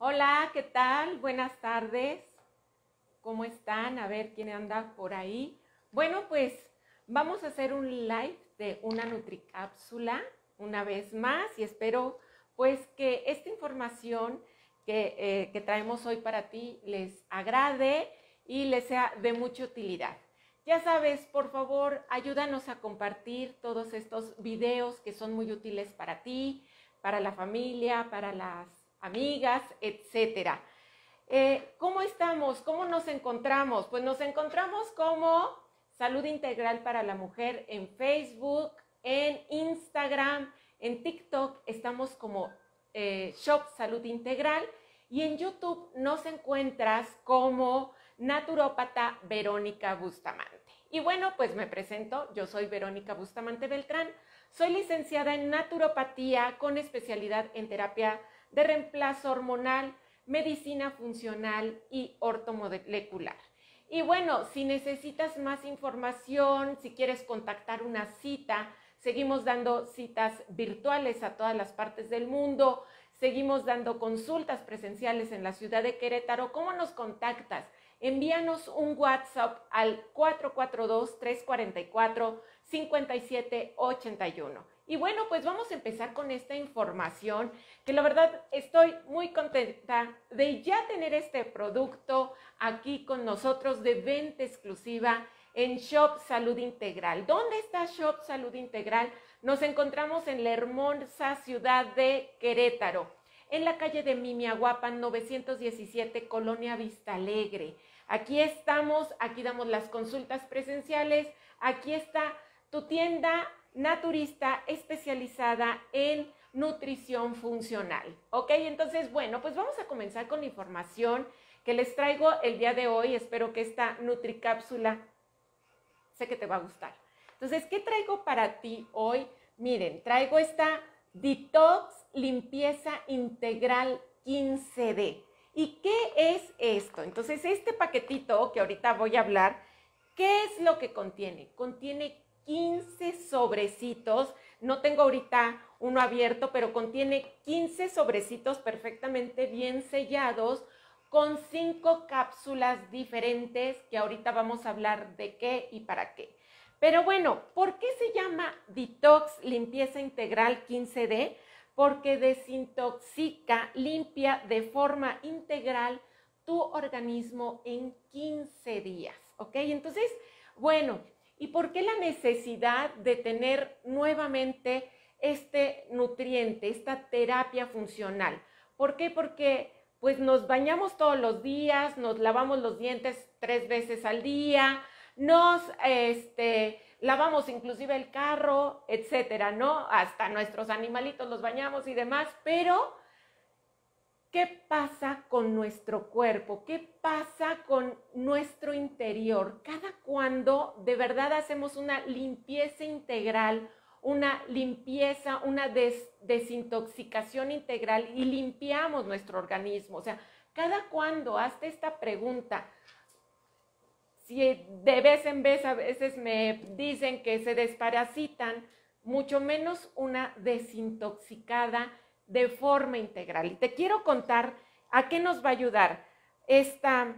Hola, ¿qué tal? Buenas tardes. ¿Cómo están? A ver quién anda por ahí. Bueno, pues vamos a hacer un live de una nutricápsula una vez más y espero pues que esta información que, eh, que traemos hoy para ti les agrade y les sea de mucha utilidad. Ya sabes, por favor, ayúdanos a compartir todos estos videos que son muy útiles para ti, para la familia, para las amigas, etcétera. Eh, ¿Cómo estamos? ¿Cómo nos encontramos? Pues nos encontramos como Salud Integral para la Mujer en Facebook, en Instagram, en TikTok estamos como eh, Shop Salud Integral y en YouTube nos encuentras como naturópata Verónica Bustamante. Y bueno, pues me presento, yo soy Verónica Bustamante Beltrán, soy licenciada en naturopatía con especialidad en terapia de reemplazo hormonal, medicina funcional y ortomolecular. Y bueno, si necesitas más información, si quieres contactar una cita, seguimos dando citas virtuales a todas las partes del mundo, seguimos dando consultas presenciales en la ciudad de Querétaro. ¿Cómo nos contactas? Envíanos un WhatsApp al 442-344-5781. Y bueno, pues vamos a empezar con esta información que la verdad estoy muy contenta de ya tener este producto aquí con nosotros de venta exclusiva en Shop Salud Integral. ¿Dónde está Shop Salud Integral? Nos encontramos en la hermosa ciudad de Querétaro, en la calle de Mimiaguapan 917, Colonia Vista Alegre. Aquí estamos, aquí damos las consultas presenciales, aquí está tu tienda naturista especializada en nutrición funcional. ¿Ok? Entonces, bueno, pues vamos a comenzar con la información que les traigo el día de hoy. Espero que esta NutriCápsula sé que te va a gustar. Entonces, ¿qué traigo para ti hoy? Miren, traigo esta Detox Limpieza Integral 15D. ¿Y qué es esto? Entonces, este paquetito que ahorita voy a hablar, ¿qué es lo que contiene? Contiene 15 sobrecitos. No tengo ahorita uno abierto, pero contiene 15 sobrecitos perfectamente bien sellados con cinco cápsulas diferentes que ahorita vamos a hablar de qué y para qué. Pero bueno, ¿por qué se llama Detox Limpieza Integral 15D? Porque desintoxica, limpia de forma integral tu organismo en 15 días, ¿ok? Entonces, bueno, ¿y por qué la necesidad de tener nuevamente este nutriente, esta terapia funcional? ¿Por qué? Porque pues nos bañamos todos los días, nos lavamos los dientes tres veces al día, nos este, lavamos inclusive el carro, etcétera, ¿no? Hasta nuestros animalitos los bañamos y demás, pero ¿qué pasa con nuestro cuerpo? ¿Qué pasa con nuestro interior? Cada cuando de verdad hacemos una limpieza integral, una limpieza, una desintoxicación integral y limpiamos nuestro organismo. O sea, cada cuando hazte esta pregunta, si de vez en vez a veces me dicen que se desparasitan, mucho menos una desintoxicada de forma integral. Y te quiero contar a qué nos va a ayudar esta,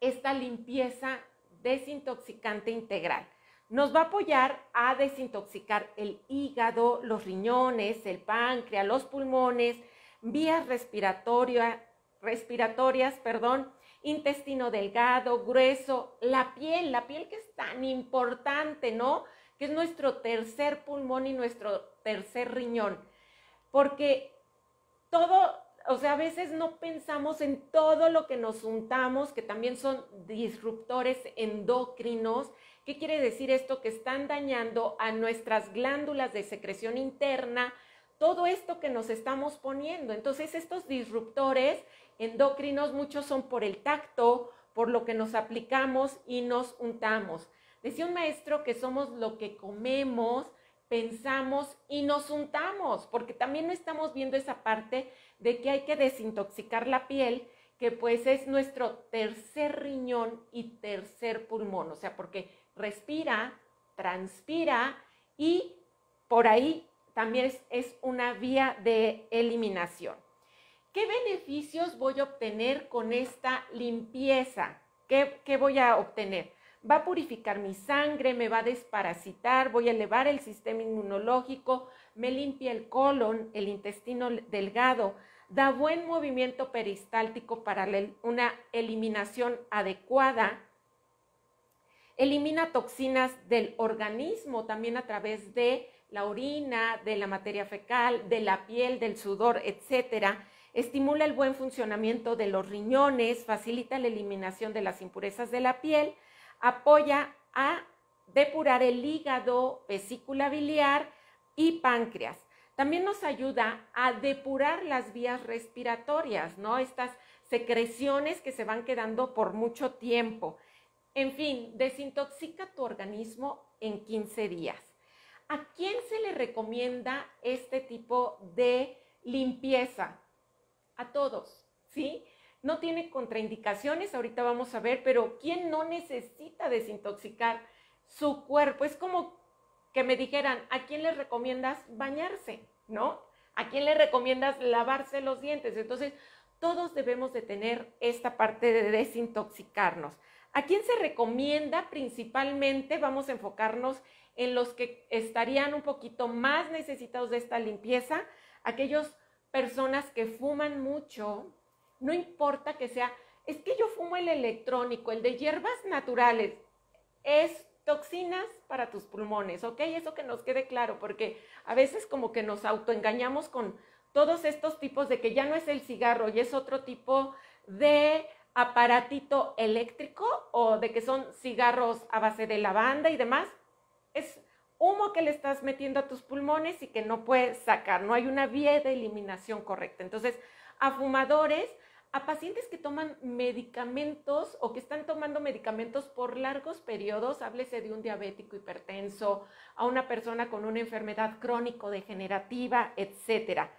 esta limpieza desintoxicante integral nos va a apoyar a desintoxicar el hígado, los riñones, el páncreas, los pulmones, vías respiratorias, respiratorias, perdón, intestino delgado, grueso, la piel, la piel que es tan importante, ¿no? Que es nuestro tercer pulmón y nuestro tercer riñón. Porque todo, o sea, a veces no pensamos en todo lo que nos untamos, que también son disruptores endocrinos ¿Qué quiere decir esto? Que están dañando a nuestras glándulas de secreción interna, todo esto que nos estamos poniendo. Entonces, estos disruptores endocrinos, muchos son por el tacto, por lo que nos aplicamos y nos untamos. Decía un maestro que somos lo que comemos, pensamos y nos untamos, porque también no estamos viendo esa parte de que hay que desintoxicar la piel, que pues es nuestro tercer riñón y tercer pulmón, o sea, porque respira, transpira y por ahí también es, una vía de eliminación. ¿Qué beneficios voy a obtener con esta limpieza? ¿Qué, ¿Qué, voy a obtener? Va a purificar mi sangre, me va a desparasitar, voy a elevar el sistema inmunológico, me limpia el colon, el intestino delgado, da buen movimiento peristáltico para una eliminación adecuada, elimina toxinas del organismo también a través de la orina, de la materia fecal, de la piel, del sudor, etcétera. Estimula el buen funcionamiento de los riñones, facilita la eliminación de las impurezas de la piel, apoya a depurar el hígado, vesícula biliar y páncreas. También nos ayuda a depurar las vías respiratorias, ¿no? Estas secreciones que se van quedando por mucho tiempo. En fin, desintoxica tu organismo en 15 días. ¿A quién se le recomienda este tipo de limpieza? A todos, ¿sí? No tiene contraindicaciones, ahorita vamos a ver, pero ¿quién no necesita desintoxicar su cuerpo? Es como que me dijeran, ¿a quién le recomiendas bañarse? ¿No? ¿A quién le recomiendas lavarse los dientes? Entonces, todos debemos de tener esta parte de desintoxicarnos. ¿A quién se recomienda principalmente? Vamos a enfocarnos en los que estarían un poquito más necesitados de esta limpieza, aquellas personas que fuman mucho, no importa que sea, es que yo fumo el electrónico, el de hierbas naturales, es toxinas para tus pulmones, ¿ok? Eso que nos quede claro, porque a veces como que nos autoengañamos con todos estos tipos de que ya no es el cigarro y es otro tipo de aparatito eléctrico o de que son cigarros a base de lavanda y demás. Es humo que le estás metiendo a tus pulmones y que no puedes sacar, no hay una vía de eliminación correcta. Entonces, a fumadores a pacientes que toman medicamentos o que están tomando medicamentos por largos periodos, háblese de un diabético hipertenso, a una persona con una enfermedad crónico-degenerativa, etcétera.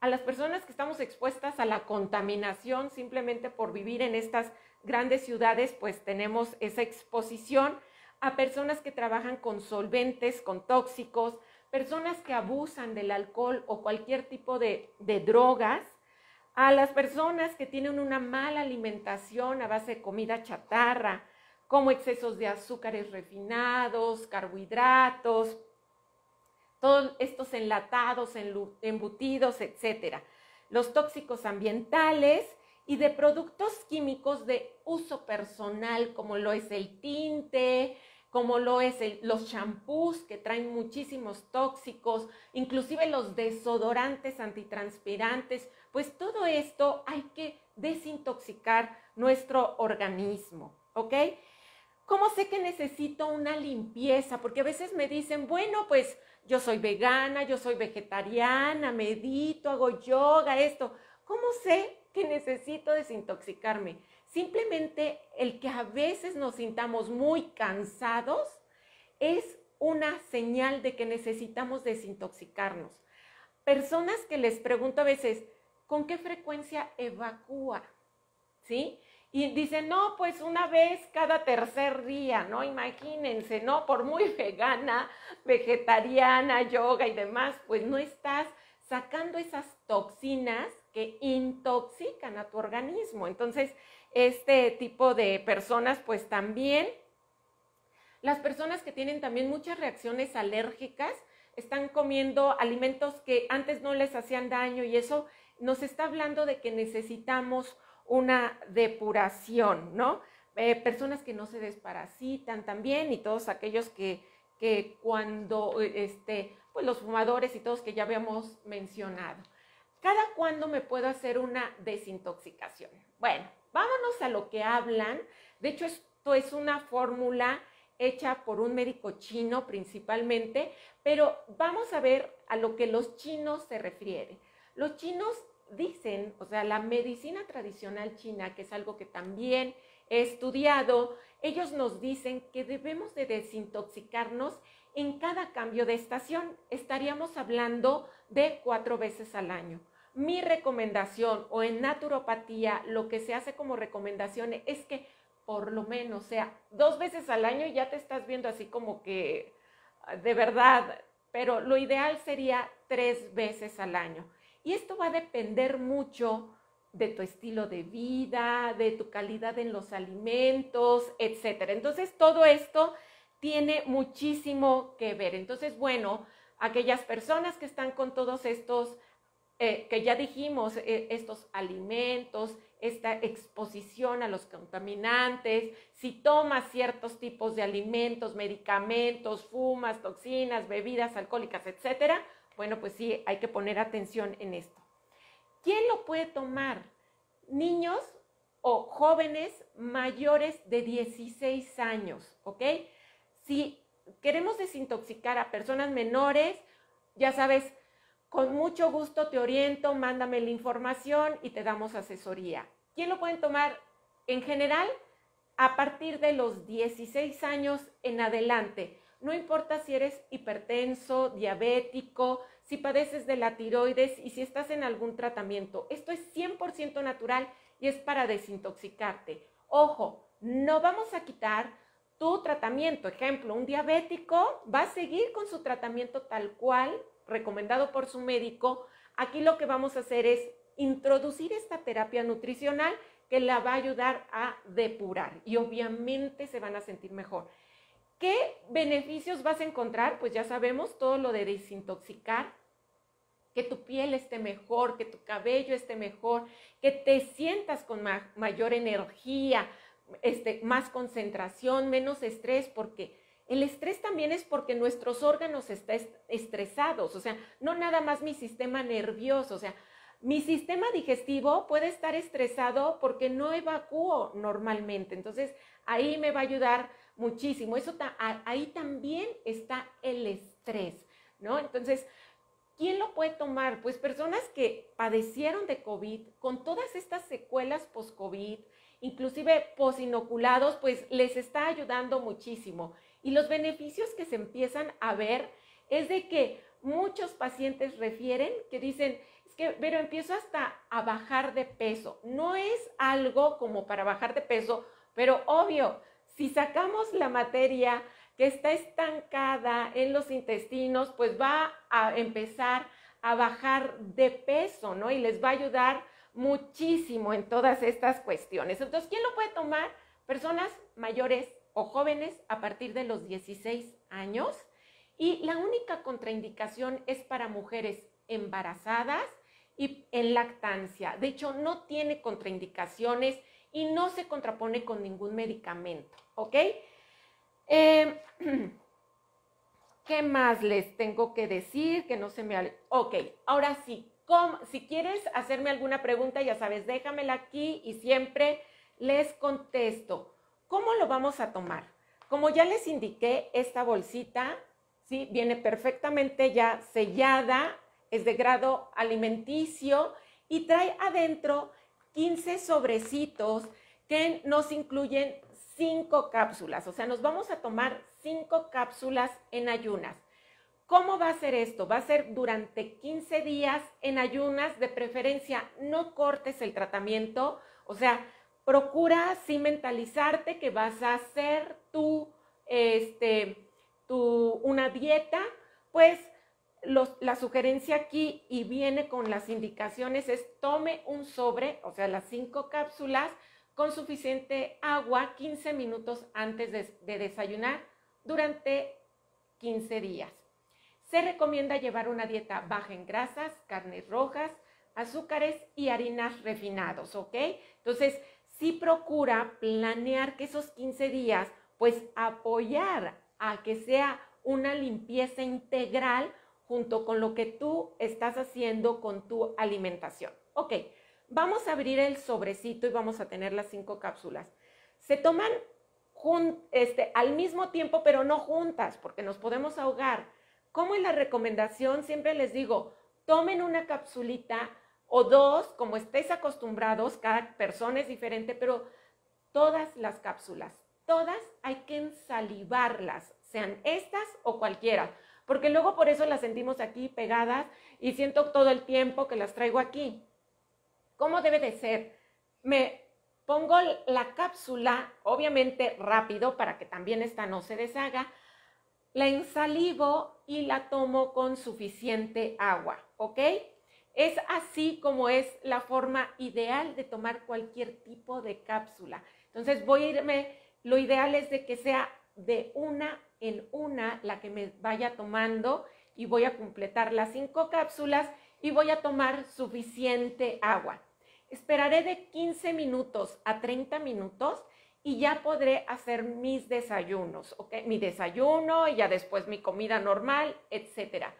A las personas que estamos expuestas a la contaminación simplemente por vivir en estas grandes ciudades, pues tenemos esa exposición a personas que trabajan con solventes, con tóxicos, personas que abusan del alcohol o cualquier tipo de, de drogas, a las personas que tienen una mala alimentación a base de comida chatarra, como excesos de azúcares refinados, carbohidratos, todos estos enlatados, embutidos, etcétera. Los tóxicos ambientales y de productos químicos de uso personal, como lo es el tinte, como lo es los champús que traen muchísimos tóxicos, inclusive los desodorantes antitranspirantes, pues todo esto hay que desintoxicar nuestro organismo, ¿ok? ¿Cómo sé que necesito una limpieza? Porque a veces me dicen, bueno, pues yo soy vegana, yo soy vegetariana, medito, hago yoga, esto. ¿Cómo sé que necesito desintoxicarme? Simplemente el que a veces nos sintamos muy cansados es una señal de que necesitamos desintoxicarnos. Personas que les pregunto a veces, ¿con qué frecuencia evacúa? ¿Sí? Y dicen, no, pues una vez cada tercer día, ¿no? Imagínense, ¿no? Por muy vegana, vegetariana, yoga y demás, pues no estás sacando esas toxinas que intoxican a tu organismo. Entonces, este tipo de personas, pues también las personas que tienen también muchas reacciones alérgicas están comiendo alimentos que antes no les hacían daño y eso nos está hablando de que necesitamos una depuración, ¿no? Eh, personas que no se desparasitan también y todos aquellos que, que cuando, este, pues los fumadores y todos que ya habíamos mencionado. ¿Cada cuándo me puedo hacer una desintoxicación? Bueno, vámonos a lo que hablan. De hecho, esto es una fórmula hecha por un médico chino principalmente, pero vamos a ver a lo que los chinos se refieren. Los chinos dicen, o sea, la medicina tradicional china, que es algo que también he estudiado, ellos nos dicen que debemos de desintoxicarnos en cada cambio de estación. Estaríamos hablando de cuatro veces al año. Mi recomendación o en naturopatía lo que se hace como recomendación es que por lo menos, sea, dos veces al año ya te estás viendo así como que de verdad, pero lo ideal sería tres veces al año. Y esto va a depender mucho de tu estilo de vida, de tu calidad en los alimentos, etcétera. Entonces, todo esto tiene muchísimo que ver. Entonces, bueno, aquellas personas que están con todos estos, eh, que ya dijimos, eh, estos alimentos, esta exposición a los contaminantes, si tomas ciertos tipos de alimentos, medicamentos, fumas, toxinas, bebidas alcohólicas, etcétera, bueno, pues sí, hay que poner atención en esto. ¿Quién lo puede tomar? Niños o jóvenes mayores de 16 años, ¿ok? Si queremos desintoxicar a personas menores, ya sabes, con mucho gusto te oriento, mándame la información y te damos asesoría. ¿Quién lo pueden tomar? En general, a partir de los 16 años en adelante. No importa si eres hipertenso, diabético, si padeces de la tiroides y si estás en algún tratamiento. Esto es 100% natural y es para desintoxicarte. Ojo, no vamos a quitar tu tratamiento. Ejemplo, un diabético va a seguir con su tratamiento tal cual, recomendado por su médico. Aquí lo que vamos a hacer es introducir esta terapia nutricional que la va a ayudar a depurar y obviamente se van a sentir mejor. ¿Qué beneficios vas a encontrar? Pues ya sabemos todo lo de desintoxicar, que tu piel esté mejor, que tu cabello esté mejor, que te sientas con mayor energía, este, más concentración, menos estrés, porque el estrés también es porque nuestros órganos están estresados, o sea, no nada más mi sistema nervioso, o sea, mi sistema digestivo puede estar estresado porque no evacúo normalmente, entonces ahí me va a ayudar muchísimo. Eso ahí también está el estrés, ¿no? Entonces, ¿quién lo puede tomar? Pues personas que padecieron de COVID con todas estas secuelas post-COVID, inclusive posinoculados, pues les está ayudando muchísimo. Y los beneficios que se empiezan a ver es de que muchos pacientes refieren que dicen, es que, pero empiezo hasta a bajar de peso. No es algo como para bajar de peso, pero obvio, si sacamos la materia que está estancada en los intestinos, pues va a empezar a bajar de peso, ¿no? Y les va a ayudar muchísimo en todas estas cuestiones. Entonces, ¿quién lo puede tomar? Personas mayores o jóvenes a partir de los 16 años. Y la única contraindicación es para mujeres embarazadas y en lactancia. De hecho, no tiene contraindicaciones y no se contrapone con ningún medicamento, ¿ok? Em, ¿Qué más les tengo que decir? Que no se me... Ok, ahora sí, si quieres hacerme alguna pregunta, ya sabes, déjamela aquí y siempre les contesto. ¿Cómo lo vamos a tomar? Como ya les indiqué, esta bolsita, ¿sí? Viene perfectamente ya sellada, es de grado alimenticio y trae adentro 15 sobrecitos que nos incluyen 5 cápsulas. O sea, nos vamos a tomar 5 cápsulas en ayunas. ¿Cómo va a ser esto? Va a ser durante 15 días en ayunas, de preferencia no cortes el tratamiento, o sea, procura sí mentalizarte que vas a hacer tu, este, tu, una dieta, pues la sugerencia aquí y viene con las indicaciones es tome un sobre, o sea, las cinco cápsulas con suficiente agua 15 minutos antes de desayunar durante 15 días. Se recomienda llevar una dieta baja en grasas, carnes rojas, azúcares y harinas refinados, ¿ok? Entonces, sí procura planear que esos 15 días, pues apoyar a que sea una limpieza integral junto con lo que tú estás haciendo con tu alimentación. Ok, vamos a abrir el sobrecito y vamos a tener las cinco cápsulas. Se toman este, al mismo tiempo, pero no juntas, porque nos podemos ahogar. Como en la recomendación siempre les digo, tomen una capsulita o dos, como estéis acostumbrados, cada persona es diferente, pero todas las cápsulas, todas hay que ensalivarlas, sean estas o cualquiera porque luego por eso las sentimos aquí pegadas y siento todo el tiempo que las traigo aquí. ¿Cómo debe de ser? Me pongo la cápsula, obviamente rápido para que también esta no se deshaga, la ensalivo y la tomo con suficiente agua, ¿ok? Es así como es la forma ideal de tomar cualquier tipo de cápsula. Entonces voy a irme, lo ideal es de que sea de una en una la que me vaya tomando y voy a completar las cinco cápsulas y voy a tomar suficiente agua. Esperaré de 15 minutos a 30 minutos y ya podré hacer mis desayunos, ¿ok? Mi desayuno y ya después mi comida normal, etcétera.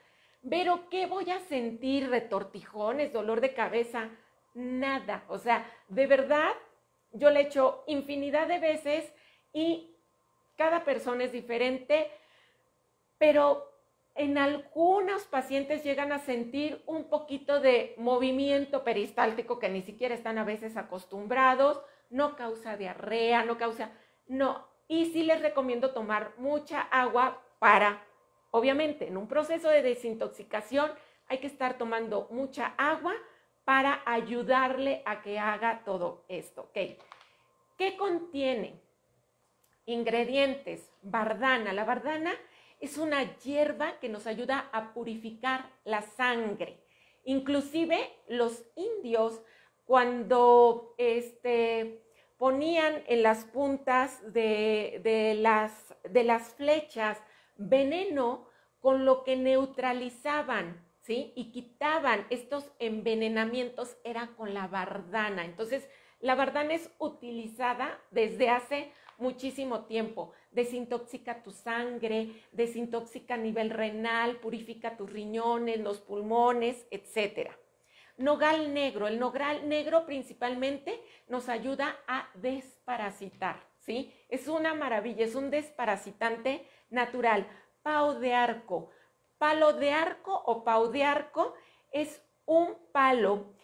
Pero, ¿qué voy a sentir? ¿Retortijones? ¿Dolor de cabeza? Nada. O sea, de verdad, yo le echo infinidad de veces y cada persona es diferente, pero en algunos pacientes llegan a sentir un poquito de movimiento peristáltico que ni siquiera están a veces acostumbrados, no causa diarrea, no causa, no. Y sí les recomiendo tomar mucha agua para, obviamente, en un proceso de desintoxicación hay que estar tomando mucha agua para ayudarle a que haga todo esto. ¿ok? ¿Qué contiene? Ingredientes, bardana. La bardana es una hierba que nos ayuda a purificar la sangre. Inclusive los indios cuando este, ponían en las puntas de, las, de las flechas veneno con lo que neutralizaban, ¿sí? Y quitaban estos envenenamientos era con la bardana. Entonces, la bardana es utilizada desde hace muchísimo tiempo. Desintoxica tu sangre, desintoxica a nivel renal, purifica tus riñones, los pulmones, etc. Nogal negro. El nogal negro principalmente nos ayuda a desparasitar, ¿sí? Es una maravilla, es un desparasitante natural. Pau de arco. Palo de arco o pau de arco es un palo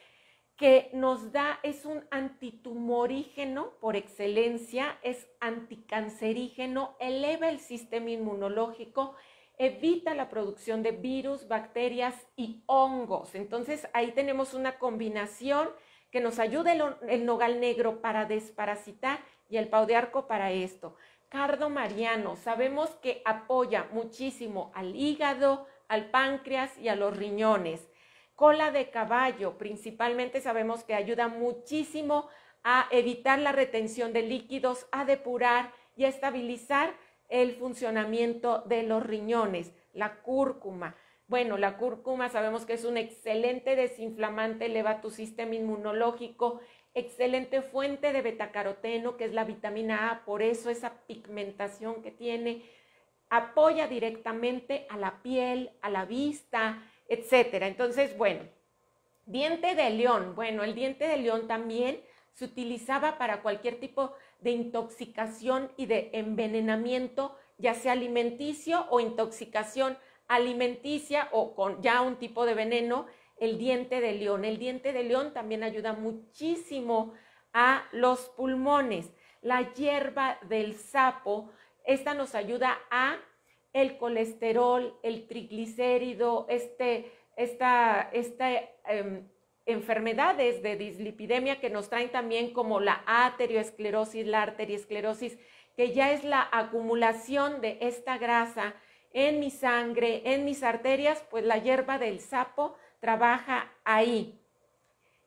que nos da, es un antitumorígeno por excelencia, es anticancerígeno, eleva el sistema inmunológico, evita la producción de virus, bacterias y hongos. Entonces ahí tenemos una combinación que nos ayuda el, nogal negro para desparasitar y el pau de arco para esto. Cardo mariano, sabemos que apoya muchísimo al hígado, al páncreas y a los riñones Cola de caballo, principalmente sabemos que ayuda muchísimo a evitar la retención de líquidos, a depurar y a estabilizar el funcionamiento de los riñones. La cúrcuma. Bueno, la cúrcuma sabemos que es un excelente desinflamante, eleva tu sistema inmunológico, excelente fuente de betacaroteno, que es la vitamina A, por eso esa pigmentación que tiene, apoya directamente a la piel, a la vista, etcétera. Entonces, bueno, diente de león. Bueno, el diente de león también se utilizaba para cualquier tipo de intoxicación y de envenenamiento, ya sea alimenticio o intoxicación alimenticia o con ya un tipo de veneno, el diente de león. El diente de león también ayuda muchísimo a los pulmones. La hierba del sapo, esta nos ayuda a el colesterol, el triglicérido, este, esta, em, enfermedades de dislipidemia que nos traen también como la arteriosclerosis, la arteriosclerosis, que ya es la acumulación de esta grasa en mi sangre, en mis arterias, pues la hierba del sapo trabaja ahí.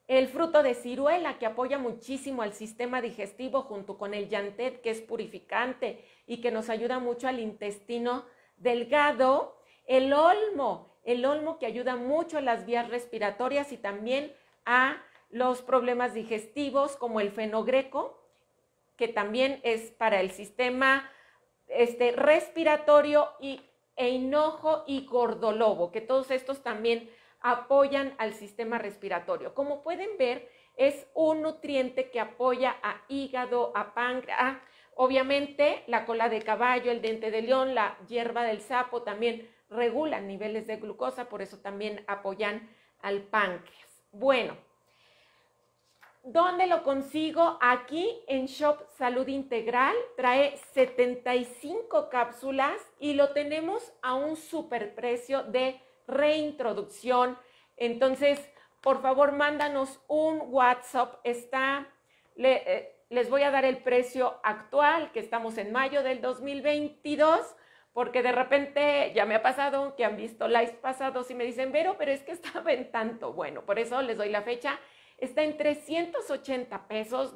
El fruto de ciruela que apoya muchísimo al sistema digestivo junto con el yantet que es purificante y que nos ayuda mucho al intestino delgado, el olmo, el olmo que ayuda mucho a las vías respiratorias y también a los problemas digestivos como el fenogreco, que también es para el sistema este, respiratorio y, e hinojo y gordolobo, que todos estos también apoyan al sistema respiratorio. Como pueden ver, es un nutriente que apoya a hígado, a páncreas, Obviamente, la cola de caballo, el diente de león, la hierba del sapo también regulan niveles de glucosa, por eso también apoyan al páncreas. Bueno, ¿dónde lo consigo? Aquí en Shop Salud Integral trae 75 cápsulas y lo tenemos a un superprecio de reintroducción. Entonces, por favor, mándanos un WhatsApp. Está, eh, les voy a dar el precio actual, que estamos en mayo del 2022, porque de repente ya me ha pasado que han visto lives pasados y me dicen, Vero, pero es que estaba en tanto. Bueno, por eso les doy la fecha. Está en 380 pesos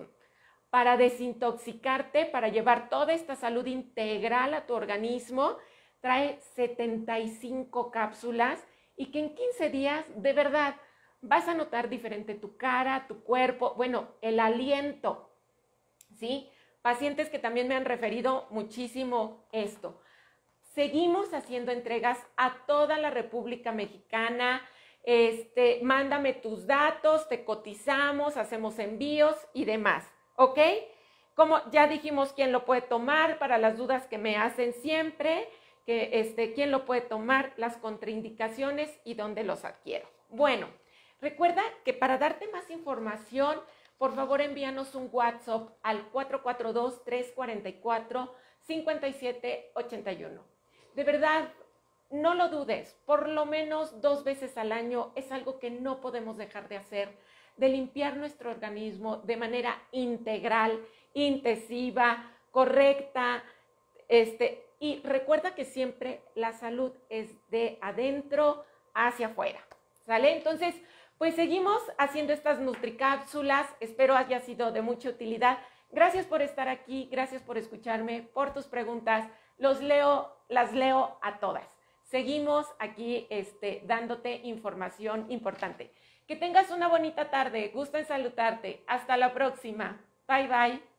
para desintoxicarte, para llevar toda esta salud integral a tu organismo. Trae 75 cápsulas y que en 15 días, de verdad, vas a notar diferente tu cara, tu cuerpo, bueno, el aliento, ¿sí? Pacientes que también me han referido muchísimo esto. Seguimos haciendo entregas a toda la República Mexicana. Este, mándame tus datos, te cotizamos, hacemos envíos y demás, ¿ok? Como ya dijimos quién lo puede tomar para las dudas que me hacen siempre, que este, quién lo puede tomar, las contraindicaciones y dónde los adquiero. Bueno, recuerda que para darte más información, por favor envíanos un WhatsApp al 442-344-5781. De verdad, no lo dudes, por lo menos dos veces al año es algo que no podemos dejar de hacer, de limpiar nuestro organismo de manera integral, intensiva, correcta, este, y recuerda que siempre la salud es de adentro hacia afuera, ¿sale? Entonces, pues seguimos haciendo estas nutricápsulas, espero haya sido de mucha utilidad. Gracias por estar aquí, gracias por escucharme, por tus preguntas. Los leo, las leo a todas. Seguimos aquí este, dándote información importante. Que tengas una bonita tarde, gusto en saludarte. Hasta la próxima. Bye bye.